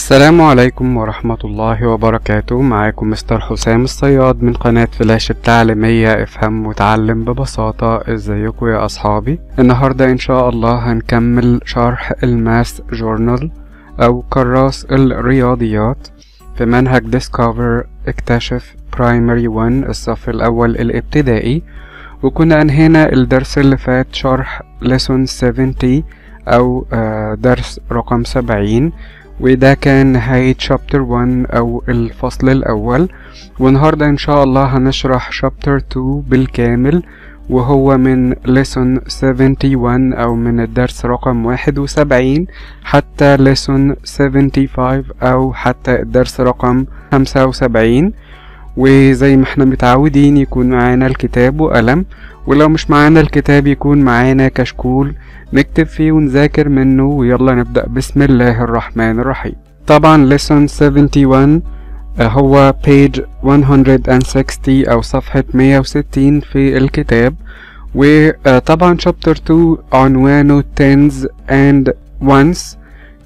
السلام عليكم ورحمة الله وبركاته. معاكم مستر حسام الصياد من قناة فلاش التعليمية إفهم وتعلم ببساطة. ازيكم يا أصحابي؟ النهاردة إن شاء الله هنكمل شرح ال Math Journal أو كراس الرياضيات. في منهج Discover اكتشف Primary 1 الصف الأول الابتدائي. وكنا أنهينا الدرس اللي فات شرح Lesson 70 أو آه، درس رقم 70 وده كان نهاية شابتر 1 أو الفصل الأول. والنهاردة إن شاء الله هنشرح شابتر 2 بالكامل وهو من lesson 71 أو من الدرس رقم 71 حتى lesson 75 أو حتى الدرس رقم 75 وزي ما إحنا متعودين يكون معانا الكتاب وقلم ولو مش معانا الكتاب يكون معانا كشكول نكتب فيه ونذاكر منه ويلا نبدأ. بسم الله الرحمن الرحيم. طبعا lesson 71 آه، هو page 160 أو صفحة 160 في الكتاب. وطبعا chapter 2 عنوانه tens and ones.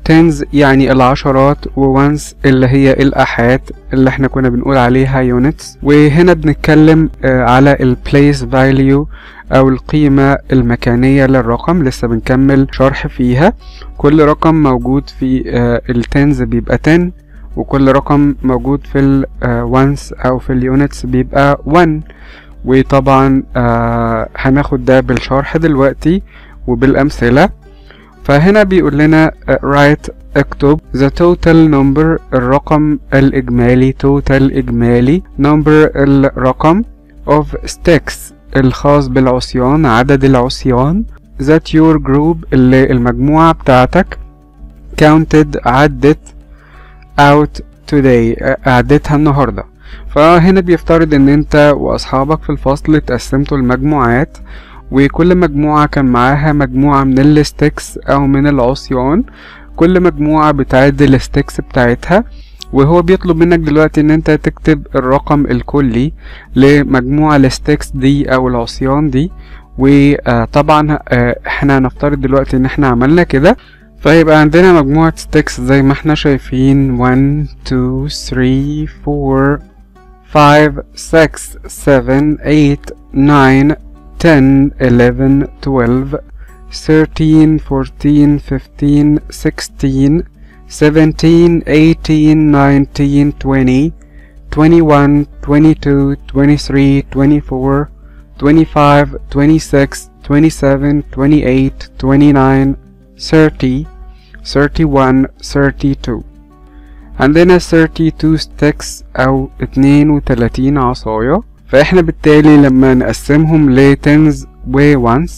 Tens يعني العشرات وونس اللي هي الآحاد اللي إحنا كنا بنقول عليها units. وهنا بنتكلم آه، على ال place value أو القيمة المكانية للرقم. لسه بنكمل شرح فيها. كل رقم موجود في آه، ال tens بيبقى 10 وكل رقم موجود في ال ones أو في ال units بيبقى 1 وطبعا آه، هناخد ده بالشرح دلوقتي وبالأمثلة. فهنا بيقول لنا آه، write اكتب the total number الرقم الإجمالي total إجمالي number الرقم of sticks الخاص بالعصيان عدد العصيان that your group اللي المجموعة بتاعتك counted عدت out today آه، عدتها النهاردة. فهنا بيفترض إن أنت وأصحابك في الفصل اتقسمتوا المجموعات. وكل مجموعة كان معاها مجموعة من الستيكس أو من العصيان. كل مجموعة بتعد ال sticks بتاعتها. وهو بيطلب منك دلوقتي إن أنت تكتب الرقم الكلي لمجموعة ال sticks دي أو العصيان دي. وطبعا إحنا هنفترض دلوقتي إن إحنا عملنا كده. فيبقى عندنا مجموعة sticks زي ما إحنا شايفين. 1 2 3 4 5 6 7 8 9 10 11 12 13 14 15 16 17 18 19 20 21 22 23 24 25 26 27 28 29 30 31 32 عندنا 32 sticks أو 32 عصاية فإحنا بالتالي لما نقسمهم ل tens و ones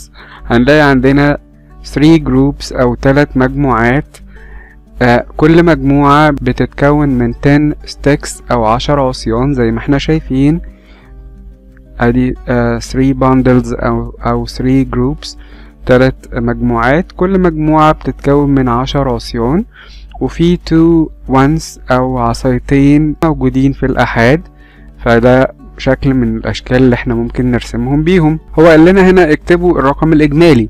هنلاقي عندنا 3 groups أو 3 مجموعات. آه كل مجموعة بتتكون من 10 sticks أو 10 عصيان زي ما إحنا شايفين. أدي 3 bundles أو أو 3 groups تلات مجموعات. كل مجموعة بتتكون من عشر عصيان. وفي تو ones أو عصايتين موجودين في الأحاد. فده شكل من الأشكال اللي إحنا ممكن نرسمهم بيهم. هو قال لنا هنا اكتبوا الرقم الإجمالي.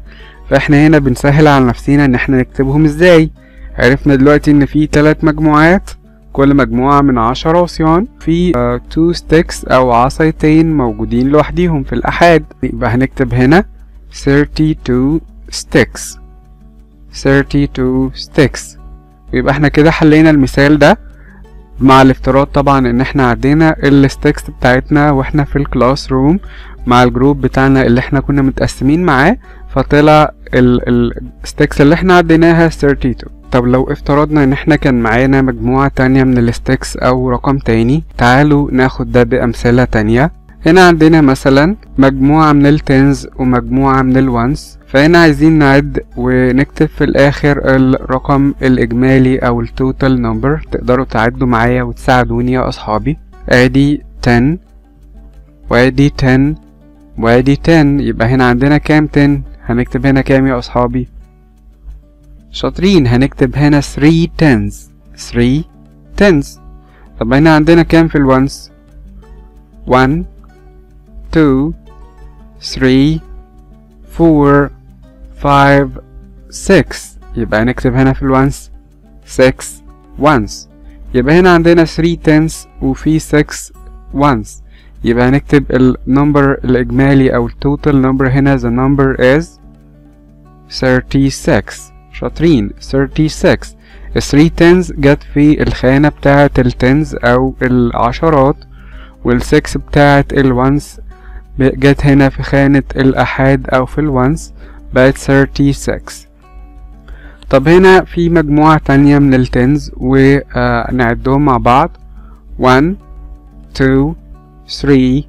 فاحنا هنا بنسهل على نفسنا إن إحنا نكتبهم إزاي. عرفنا دلوقتي إن في تلات مجموعات كل مجموعة من عشرة عصيان في uh, two sticks أو عصايتين موجودين لوحديهم في الأحاد. يبقى هنكتب هنا 32 sticks. 32 sticks. يبقى إحنا كده حلينا المثال ده. مع الافتراض طبعا إن إحنا عدينا ال sticks بتاعتنا وإحنا في ال classroom مع ال group بتاعنا اللي إحنا كنا متقسمين معاه فطلع ال sticks اللي إحنا عديناها 32 طب لو افترضنا إن إحنا كان معانا مجموعة تانية من ال sticks أو رقم تاني تعالوا ناخد ده بأمثلة تانية. هنا عندنا مثلا مجموعة من ال tens ومجموعة من ال ones فهنا عايزين نعد ونكتب في الآخر الرقم الإجمالي أو ال total number تقدروا تعدوا معايا وتساعدوني يا أصحابي. أدي 10 وأدي 10 وأدي 10 يبقى هنا عندنا كام 10 هنكتب هنا كام يا أصحابي؟ شاطرين هنكتب هنا 3 tens. 3 tens. طب هنا عندنا كام في الوانس 1 2 3 4 5 6 يبقى نكتب هنا في الوانس 6 ones. يبقى هنا عندنا 3 tens وفي 6 ones. يبقى هنكتب ال number الإجمالي أو ال total number هنا. The number is 36 شاطرين. 36 ال 3 tens جت في الخانة بتاعة ال tens أو العشرات وال 6 بتاعة ال ones جت هنا في خانة الأحاد أو في ال ones بقت 36 طب هنا في مجموعة تانية من التنز ونعدهم مع بعض. 1 2 3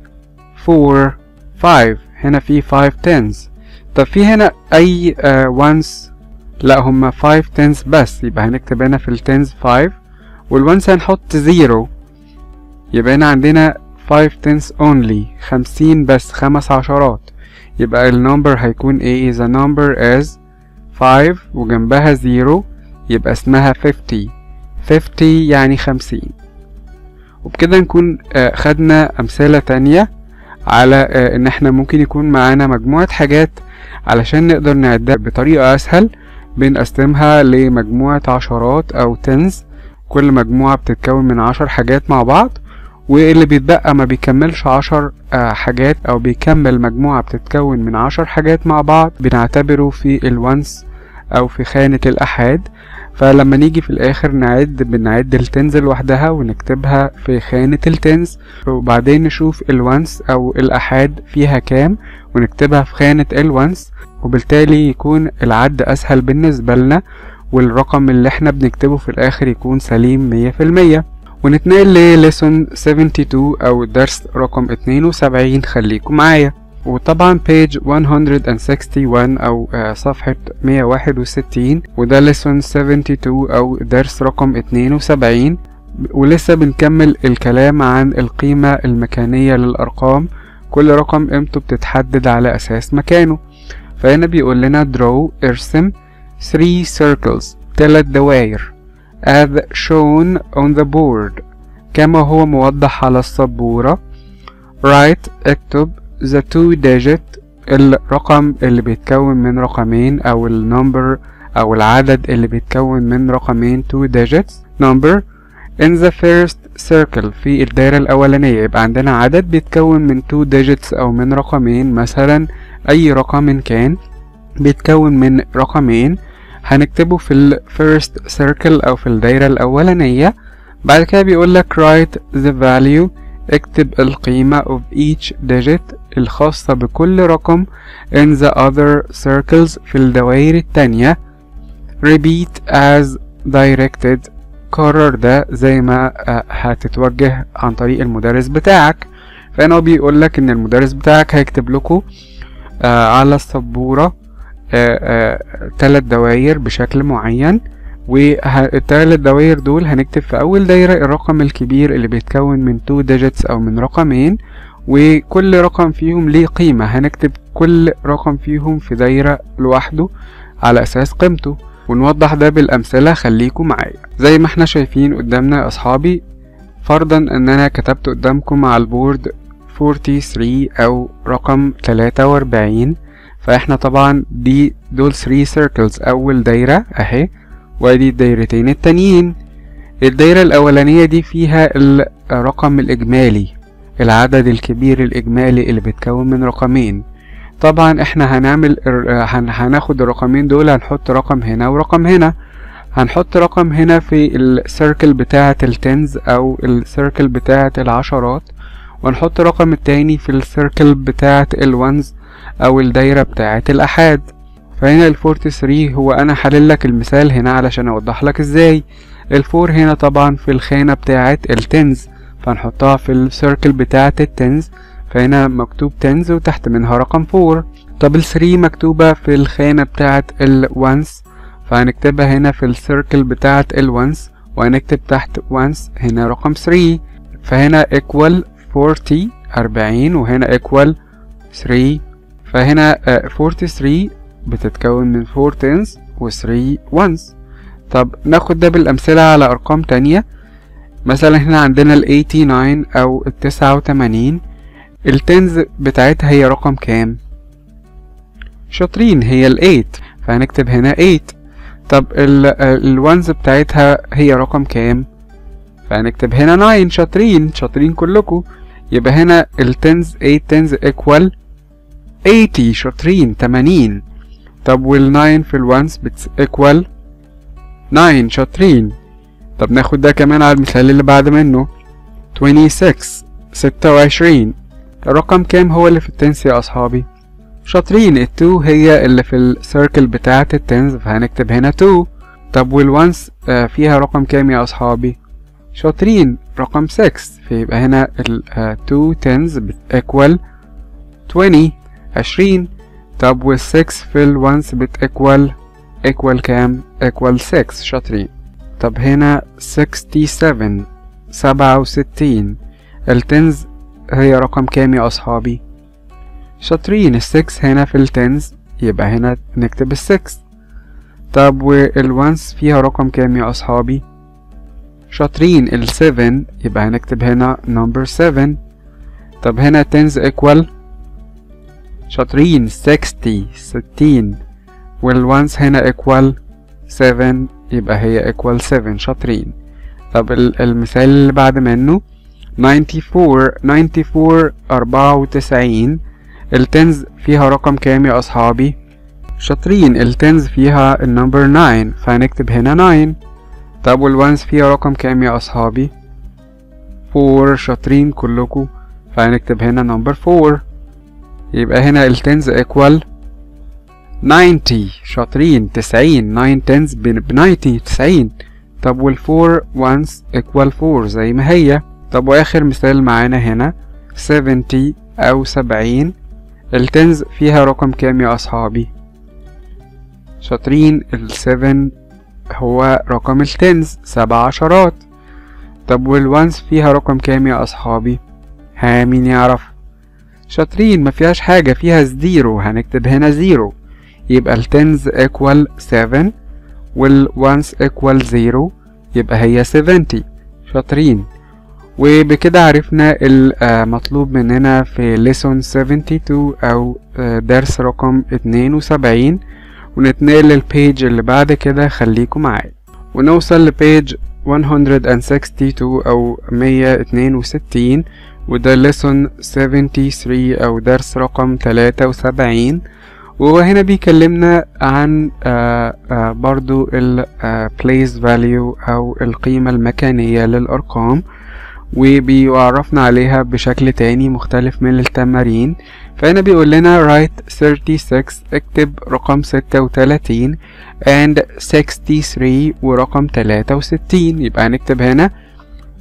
4 5 هنا في 5 tens. طب في هنا أي ones لا هما 5 tens بس. يبقى هنكتب هنا في التنز 5 والونس هنحط 0 يبقى هنا عندنا 5 tens only. 50 بس خمس عشرات. يبقى النمبر هيكون إيه the number is 5 وجنبها 0 يبقى اسمها 50 50 يعني 50 وبكده نكون خدنا أمثلة تانية على إن إحنا ممكن يكون معانا مجموعة حاجات علشان نقدر نعدها بطريقة أسهل. بنقسمها لمجموعة عشرات أو تنز كل مجموعة بتتكون من عشر حاجات مع بعض. واللي بيتبقى ما بيكملش عشر حاجات أو بيكمل مجموعة بتتكون من عشر حاجات مع بعض بنعتبره في ال ones أو في خانة الأحاد. فلما نيجي في الآخر نعد بنعد ال tens لوحدها ونكتبها في خانة ال tens. وبعدين نشوف ال ones أو الأحاد فيها كام ونكتبها في خانة ال ones. وبالتالي يكون العد أسهل بالنسبة لنا والرقم اللي إحنا بنكتبه في الآخر يكون سليم مية في المية. ونتنقل لليسون 72 أو درس رقم 72 خليكم معايا. وطبعا page 161 أو صفحة 161 وده lesson 72 أو درس رقم 72 ولسه بنكمل الكلام عن القيمة المكانية للأرقام. كل رقم قيمته بتتحدد على أساس مكانه. فهنا بيقول لنا draw ارسم 3 circles تلات دواير as shown on the board. كما هو موضح على السبورة. Write اكتب the two digit الرقم اللي بيتكون من رقمين أو ال number أو العدد اللي بيتكون من رقمين two digits. Number in the first circle في الدايرة الأولانية. يبقى عندنا عدد بيتكون من two digits أو من رقمين. مثلا أي رقم كان بيتكون من رقمين. هنكتبه في ال first circle أو في الدايرة الأولانية. بعد كده بيقول لك write the value اكتب القيمة of each digit الخاصة بكل رقم in the other circles في الدوائر التانية. Repeat as directed. كرر ده زي ما هتتوجه عن طريق المدرس بتاعك. فهنا هو بيقول لك إن المدرس بتاعك هيكتب لكم على السبورة تلات دواير بشكل معين والتلات دواير دول هنكتب في أول دايرة الرقم الكبير اللي بيتكون من two digits أو من رقمين وكل رقم فيهم ليه قيمة. هنكتب كل رقم فيهم في دايرة لوحده على أساس قيمته ونوضح ده بالأمثلة. خليكم معايا. زي ما إحنا شايفين قدامنا يا أصحابي فرضا إن أنا كتبت قدامكم على البورد 43 أو رقم 43 فاحنا طبعا دي دول 3 circles. أول دايرة أهي وأدي الدايرتين التانيين. الدايرة الأولانية دي فيها الرقم الإجمالي العدد الكبير الإجمالي اللي بيتكون من رقمين. طبعا إحنا هنعمل هناخد الرقمين دول هنحط رقم هنا ورقم هنا. هنحط رقم هنا في ال circle بتاعة ال tens أو ال circle بتاعة العشرات ونحط رقم التاني في ال circle بتاعة ال ones أو الدايرة بتاعة الأحاد. فهنا ال forty three هو أنا حلل لك المثال هنا علشان أوضح لك إزاي. ال four هنا طبعا في الخانة بتاعة ال tens فنحطها في ال circle بتاعة ال tens فهنا مكتوب tens وتحت منها رقم four طب ال three مكتوبة في الخانة بتاعة ال ones فهنكتبها هنا في ال circle بتاعة ال ones وهنكتب تحت ones هنا رقم 3 فهنا equal 40 40 وهنا equal 3 فهنا 43 بتتكون من 4 tens و 3 ones. طب ناخد ده بالأمثلة على أرقام تانية. مثلا هنا عندنا ال 89 أو ال 89 التنز بتاعتها هي رقم كام؟ شاطرين هي ال 8 فهنكتب هنا 8 طب الوانز بتاعتها هي رقم كام؟ فهنكتب هنا 9 شاطرين شاطرين كلكم. يبقى هنا التنز 8 تنز equal 80 شاطرين 80 طب وال9 في الوانز بت equal 9 شاطرين. طب ناخد ده كمان على المثال اللي بعد منه. 26 26 الرقم كام هو اللي في ال tens يا أصحابي؟ شاطرين ال two هي اللي في ال circle بتاعة ال tens فهنكتب هنا 2 طب وال ones فيها رقم كام يا أصحابي؟ شاطرين رقم 6 فيبقى هنا ال 2 tens equal 20 20 طب وال 6 في ال ones بت equal equal كام؟ equal 6 شاطرين. طب هنا 67 67 ال tens هي رقم كام يا أصحابي؟ شاطرين السكس هنا في ال tens يبقى هنا نكتب السكس طب وال ones فيها رقم كام يا أصحابي؟ شاطرين ال seven يبقى هنكتب هنا number 7 طب هنا tens equal شاطرين 60 60 وال ones هنا equal 7 يبقى هي equal 7 شاطرين طب المثال اللي بعد منه 94 94 94 ال tens فيها رقم كام يا أصحابي؟ شاطرين ال tens فيها ال number 9 فهنكتب هنا 9 طب وال ones فيها رقم كام يا أصحابي؟ 4 شاطرين كلكم فهنكتب هنا number 4 يبقى هنا ال tens equal 90 شاطرين. 90 9 tens ب 90 90 طب وال four ones equal 4 زي ما هي. طب وآخر مثال معانا هنا. 70 أو 70 ال tens فيها رقم كام يا أصحابي؟ شاطرين. ال7 هو رقم ال tens سبع عشرات. طب وال ones فيها رقم كام يا أصحابي؟ ها مين يعرف؟ شاطرين ما فيهاش حاجة فيها zero هنكتب هنا zero. يبقى ال tens equal 7 وال ones equal 0 يبقى هي 70 شاطرين. وبكده عرفنا المطلوب مننا في lesson 72 أو درس رقم 72 ونتنقل لل page اللي بعد كده خليكم معايا. ونوصل ل page 162 أو 162 وده lesson 73 أو درس رقم 73 وهو هنا بيكلمنا عن آآ آآ برضو ال place value أو القيمة المكانية للأرقام وبيعرفنا عليها بشكل تاني مختلف من التمارين. فهنا بيقول لنا write 36 اكتب رقم 36 and 63 ورقم 63 يبقى هنكتب هنا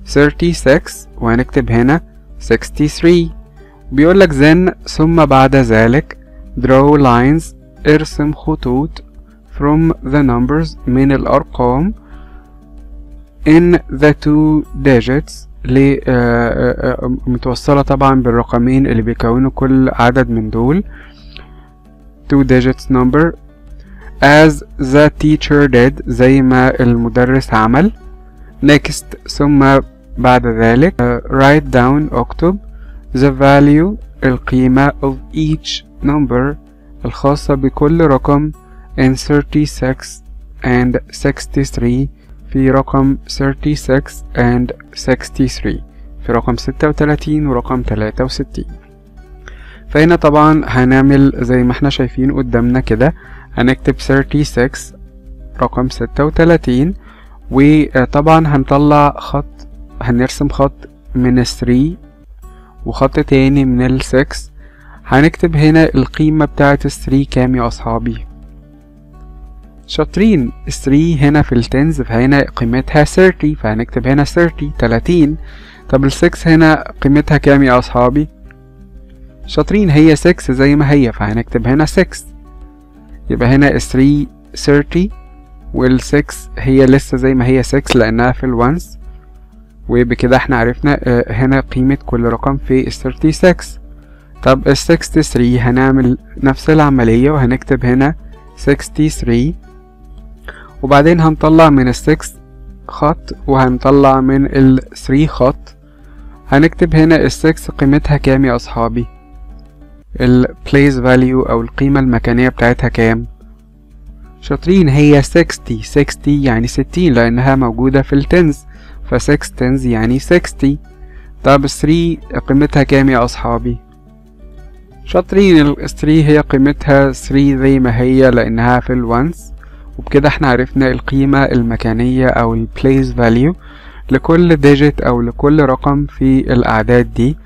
36 وهنكتب هنا 63 بيقول لك then ثم بعد ذلك draw lines ارسم خطوط from the numbers من الأرقام in the two digits ل متوصلة طبعا بالرقمين اللي بيكونوا كل عدد من دول. two digits number as the teacher did زي ما المدرس عمل. next ثم بعد ذلك uh, write down اكتب the value القيمة of each number الخاصة بكل رقم in 36 and 63 في رقم 36 and 63 في رقم 36 ورقم 63 فهنا طبعا هنعمل زي ما إحنا شايفين قدامنا كده هنكتب 36 رقم 36 وطبعا هنطلع خط هنرسم خط من 3 وخط تاني من ال 6 هنكتب هنا القيمة بتاعة ال 3 كام يا أصحابي؟ شاطرين. ال 3 هنا في التنز فهنا قيمتها 30 فهنكتب هنا 30 30 طب ال 6 هنا قيمتها كام يا أصحابي؟ شاطرين. هي 6 زي ما هي فهنكتب هنا 6 يبقى هنا ال 3 30 وال 6 هي لسه زي ما هي 6 لأنها في الونس وبكده إحنا عرفنا هنا قيمة كل رقم في ال 36 طب ال 63 هنعمل نفس العملية وهنكتب هنا 63 وبعدين هنطلع من ال 6 خط وهنطلع من ال 3 خط. هنكتب هنا ال 6 قيمتها كام يا أصحابي؟ ال place value أو القيمة المكانية بتاعتها كام؟ شاطرين هي 60 60 يعني 60 لأنها موجودة في التنز. ف 6 تنز يعني 60 طب 3 قيمتها كام يا أصحابي؟ شاطرين ال 3 هي قيمتها 3 زي ما هي لأنها في الونس وبكده إحنا عرفنا القيمة المكانية أو ال place value لكل digit أو لكل رقم في الأعداد دي.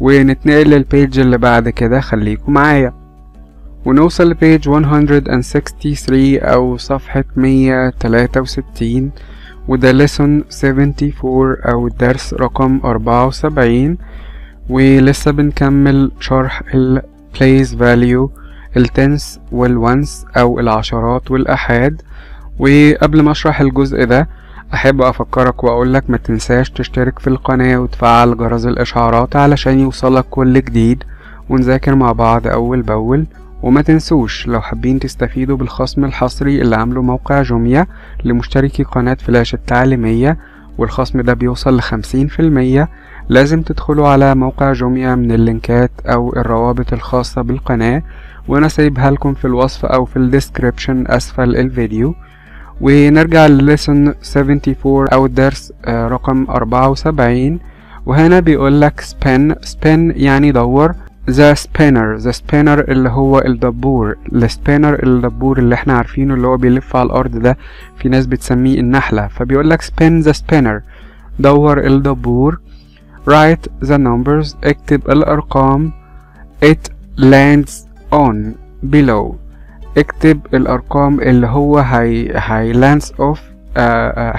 ونتنقل للبيج اللي بعد كده خليكم معايا. ونوصل لبيج 163 أو صفحة 163 وده lesson 74 أو الدرس رقم 74 ولسه بنكمل شرح ال place value ال tens وال ones أو العشرات والأحاد. وقبل ما أشرح الجزء ده أحب أفكرك وأقولك ما تنساش تشترك في القناة وتفعل جرس الإشعارات علشان يوصلك كل جديد ونذاكر مع بعض أول بأول. وما تنسوش لو حابين تستفيدوا بالخصم الحصري اللي عامله موقع جوميا لمشتركي قناة فلاش التعليمية والخصم ده بيوصل لخمسين في المية لازم تدخلوا على موقع جوميا من اللينكات أو الروابط الخاصة بالقناة وأنا سايبها لكم في الوصف أو في الديسكريبشن أسفل الفيديو. ونرجع ل lesson 74 أو الدرس رقم 74 وهنا بيقولك spin spin يعني دور. The spinner the spinner اللي هو الدبور. ال spinner الدبور اللي إحنا عارفينه اللي هو بيلف على الأرض ده في ناس بتسميه النحلة. فبيقولك spin the spinner دور الدبور. Write the numbers. اكتب الأرقام. It lands on below. اكتب الأرقام اللي هو هي it lands of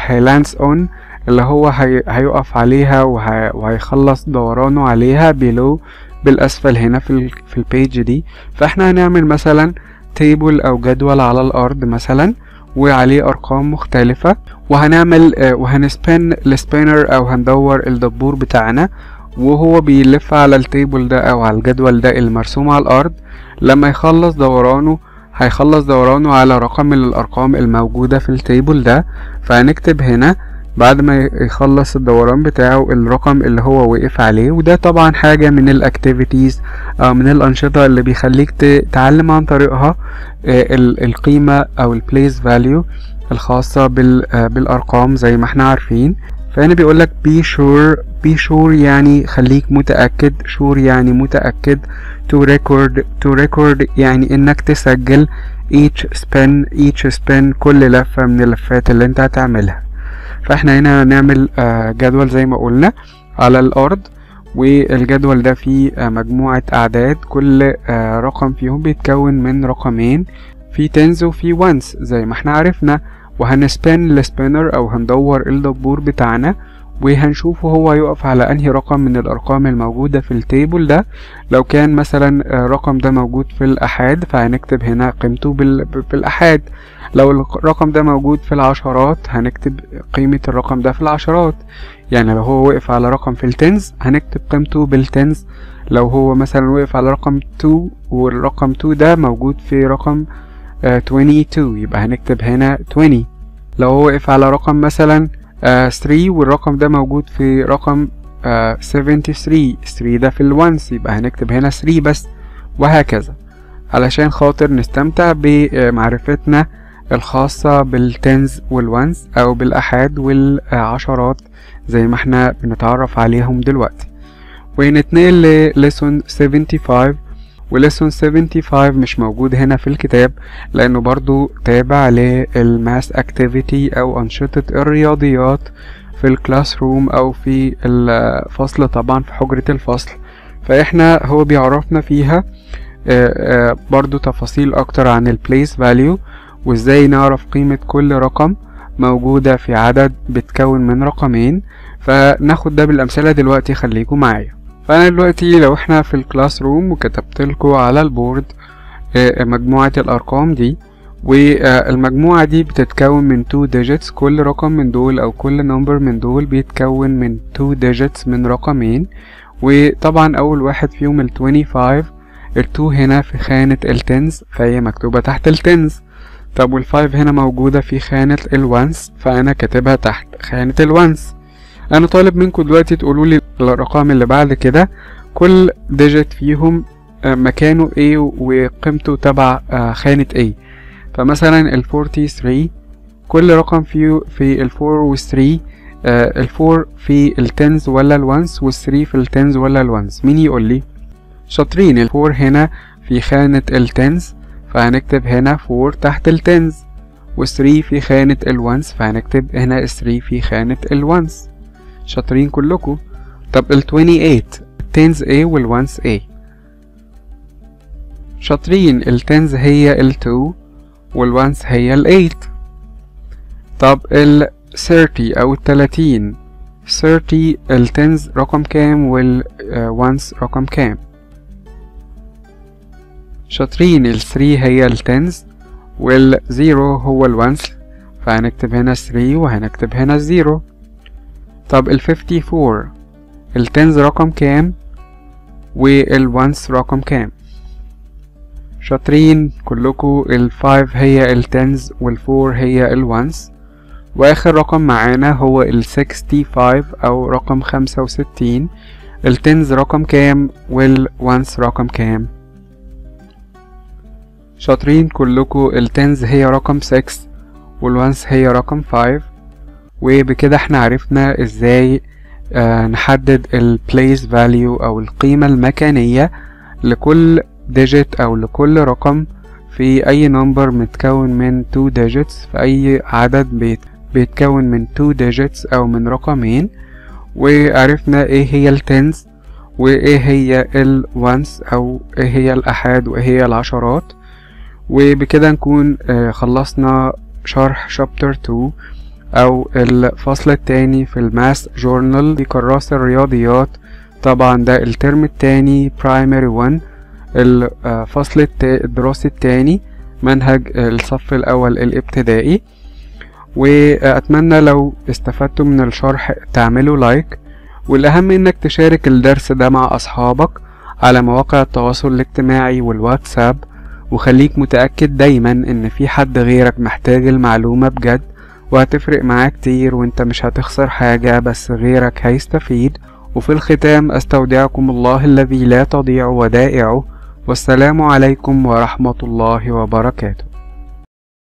it lands on اللي هو هي هيقف عليها وهي وهيخلص دورانه عليها below بالأسفل هنا في في ال page دي. فإحنا هنعمل مثلا table أو جدول على الأرض مثلا وعليه أرقام مختلفة. وهنعمل uh, وهن spin ال spinner أو هندور الدبور بتاعنا وهو بيلف على ال table ده أو على الجدول ده المرسوم على الأرض. لما يخلص دورانه هيخلص دورانه على رقم من الأرقام الموجودة في ال table ده. فهنكتب هنا بعد ما يخلص الدوران بتاعه الرقم اللي هو وقف عليه وده طبعا حاجة من ال activities أو من الأنشطة اللي بيخليك تتعلم عن طريقها القيمة أو البليس فاليو الخاصة بالأرقام زي ما إحنا عارفين. فهنا بيقولك be sure be sure يعني خليك متأكد sure يعني متأكد to record to record يعني إنك تسجل each spin each spin كل لفة من اللفات اللي أنت هتعملها. فاحنا هنا هنعمل جدول زي ما قلنا على الأرض والجدول ده فيه مجموعة أعداد كل رقم فيهم بيتكون من رقمين في tens وفي ones زي ما إحنا عرفنا. وهن spin ال spinner أو هندور الدبور بتاعنا. وهنشوفه هو يقف على أنهي رقم من الأرقام الموجودة في ال table ده. لو كان مثلا الرقم ده موجود في الأحاد فهنكتب هنا قيمته بالاحاد لو الرقم ده موجود في العشرات هنكتب قيمة الرقم ده في العشرات. يعني لو هو وقف على رقم في ال tens هنكتب قيمته بال tens. لو هو مثلا وقف على رقم 2 والرقم 2 ده موجود في رقم 22 يبقى هنكتب هنا 20 لو هو وقف على رقم مثلا 3 والرقم ده موجود في رقم 73 3 ده في ال ones يبقى هنكتب هنا 3 بس وهكذا. علشان خاطر نستمتع بمعرفتنا الخاصة بال tens وال ones أو بالأحاد والعشرات زي ما إحنا بنتعرف عليهم دلوقتي. ونتنقل ل lesson 75 و lesson 75 مش موجود هنا في الكتاب لأنه برضو تابع لل math activity أو أنشطة الرياضيات في ال classroom أو في الفصل طبعا في حجرة الفصل. فإحنا هو بيعرفنا فيها برضو تفاصيل أكتر عن ال place value وإزاي نعرف قيمة كل رقم موجودة في عدد بتكون من رقمين. فناخد ده بالأمثلة دلوقتي خليكم معايا. فأنا دلوقتي لو إحنا في ال classroom وكتبت لكم على ال board مجموعة الأرقام دي والمجموعة دي بتتكون من 2 digits كل رقم من دول أو كل number من دول بيتكون من 2 digits من رقمين. وطبعا أول واحد فيهم ال 25 ال 2 هنا في خانة ال tens فهي مكتوبة تحت ال tens طب وال 5 هنا موجودة في خانة ال ones فأنا كاتبها تحت خانة ال ones أنا طالب منكم دلوقتي تقولوا لي الأرقام اللي بعد كده. كل digit فيهم مكانه إيه وقيمته تبع خانة إيه فمثلا ال 43 كل رقم فيه في ال 4 وال 3 ال 4 في ال tens ولا ال ones وال 3 في ال tens ولا ال ones مين يقول لي؟ شاطرين. ال 4 هنا في خانة ال tens فهنكتب هنا 4 تحت ال tens وال 3 في خانة ال ones فهنكتب هنا ال 3 في خانة ال ones شاطرين كلكم طب ال 28 التنز A والونز A. شاطرين ال tens هي ال 2 وال ones هي ال 8 طب ال 30 أو التلاتين 30 ال tens رقم كام وال ones رقم كام؟ شاطرين ال 3 هي ال tens وال zero هو ال ones فهنكتب هنا 3 وهنكتب هنا ال zero طب ال 54 ال tens رقم كام؟ وال ones رقم كام؟ شاطرين كلكم ال 5 هي ال tens وال 4 هي ال ones وآخر رقم معانا هو ال 65 أو رقم 65 ال tens رقم كام؟ وال ones رقم كام؟ شاطرين كلكم ال tens هي رقم 6 وال ones هي رقم 5 وبكده إحنا عرفنا إزاي آه نحدد ال place value أو القيمة المكانية لكل digit أو لكل رقم في اي number متكون من 2 digits في اي عدد بيت بيتكون من 2 digits أو من رقمين. وعرفنا إيه هي ال tens وايه هي ال ones أو إيه هي الاحاد وايه هي العشرات وبكده نكون خلصنا شرح chapter 2 أو الفصل التاني في ال math journal في كراسة الرياضيات. طبعا ده ال term التاني primary 1 الفصل الدراسي التاني منهج الصف الأول الابتدائي. وأتمنى لو استفدتم من الشرح تعملوا لايك والأهم إنك تشارك الدرس ده مع أصحابك على مواقع التواصل الاجتماعي والواتساب. وخليك متأكد دايما إن في حد غيرك محتاج المعلومة بجد. وهتفرق معاه كتير وانت مش هتخسر حاجة بس غيرك هيستفيد. وفي الختام أستودعكم الله الذي لا تضيع ودائعه. والسلام عليكم ورحمة الله وبركاته.